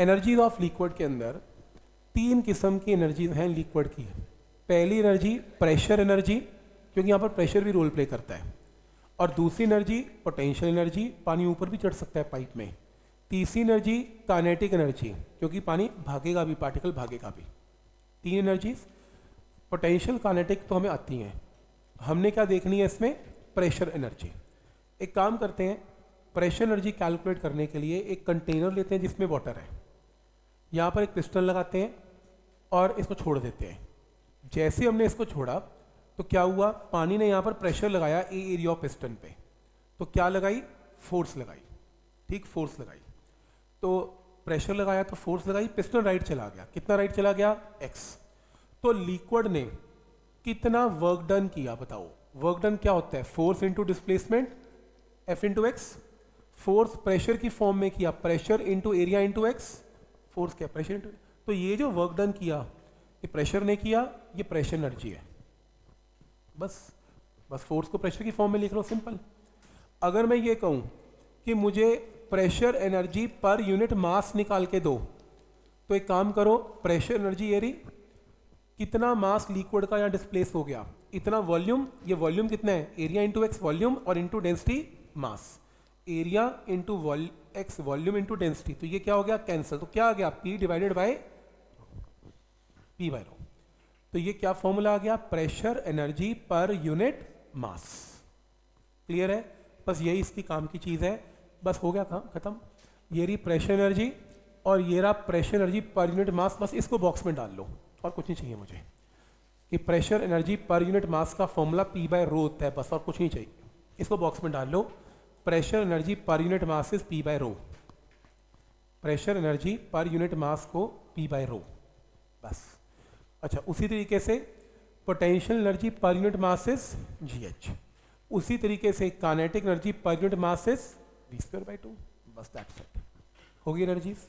Energy of liquid के अंदर तीन किस्म की एनर्जीज हैं लिक्विड की। पहली एनर्जी प्रेशर एनर्जी क्योंकि यहाँ पर प्रेशर भी रोल प्ले करता है। और दूसरी एनर्जी पोटेंशियल एनर्जी पानी ऊपर भी चढ़ सकता है पाइप में। तीसरी एनर्जी कानेटिक एनर्जी क्योंकि पानी भागेगा भी पार्टिकल भागेगा भी। तीन एनर्जीज पोटेंशियल कानेटिक तो हमें आती हैं। हमने क्या देखनी है इसमें? प्रेशर एनर्जी एक काम करते हैं प्रेशर एनर्जी कैलकुलेट करने के लिए एक कंटेनर लेते हैं जिसमें वाटर है। यहाँ पर एक पिस्टन लगाते हैं और इसको छोड़ देते हैं। जैसे हमने इसको छोड़ा तो क्या हुआ? पानी ने यहाँ पर प्रेशर लगाया ए एरिया ऑफ़ पिस्टन पे। तो क्या लगाई? फोर्स लगाई। ठीक फोर्स लगाई। तो प्रेशर लगाया तो फोर्स लगाई पिस्टन राइट चला गया। कितना राइट चला गया? एक्स तो लिक्विड ने कितना वर्क डन किया बताओ? वर्क डन क्या होता है? Force into displacement F into X force pressure की फॉर्म में किया। Pressure into area into X force क्या प्रेशर तो ये जो वर्क डन किया, ये प्रेशर ने किया, ये प्रेशर एनर्जी है। बस बस फोर्स को प्रेशर की फॉर्म में लिख लो सिंपल अगर मैं ये कहूँ कि मुझे pressure energy per unit mass निकाल के दो तो एक काम करो प्रेशर एनर्जी रही, कितना मास लिक्विड का यहाँ डिस्प्लेस हो गया, इतना वॉल्यूम ये वॉल्यूम कितना है? एरिया इंटू एक्स वॉल्यूम और into density mass area into X volume into density तो ये क्या हो गया? कैंसिल तो क्या आ गया? P divided by P by rho तो ये क्या फॉर्मूला आ गया? Pressure energy per unit mass clear है? बस यही इसकी काम की चीज़ है। बस हो गया काम खत्म। ये रही प्रेशर एनर्जी और ये रहा pressure energy per unit mass बस इसको बॉक्स में डाल लो। और कुछ नहीं चाहिए मुझे। कि pressure energy per unit mass का फॉर्मूला पी बाय रो होता है। बस और कुछ नहीं चाहिए। इसको बॉक्स में डाल लो। Pressure energy per unit mass is P by rho pressure energy per unit mass को पी बाय रो बस। अच्छा उसी तरीके से potential energy per unit mass is g h उसी तरीके से kinetic energy per unit mass is V square by two बस दैट्स इट होगी एनर्जीज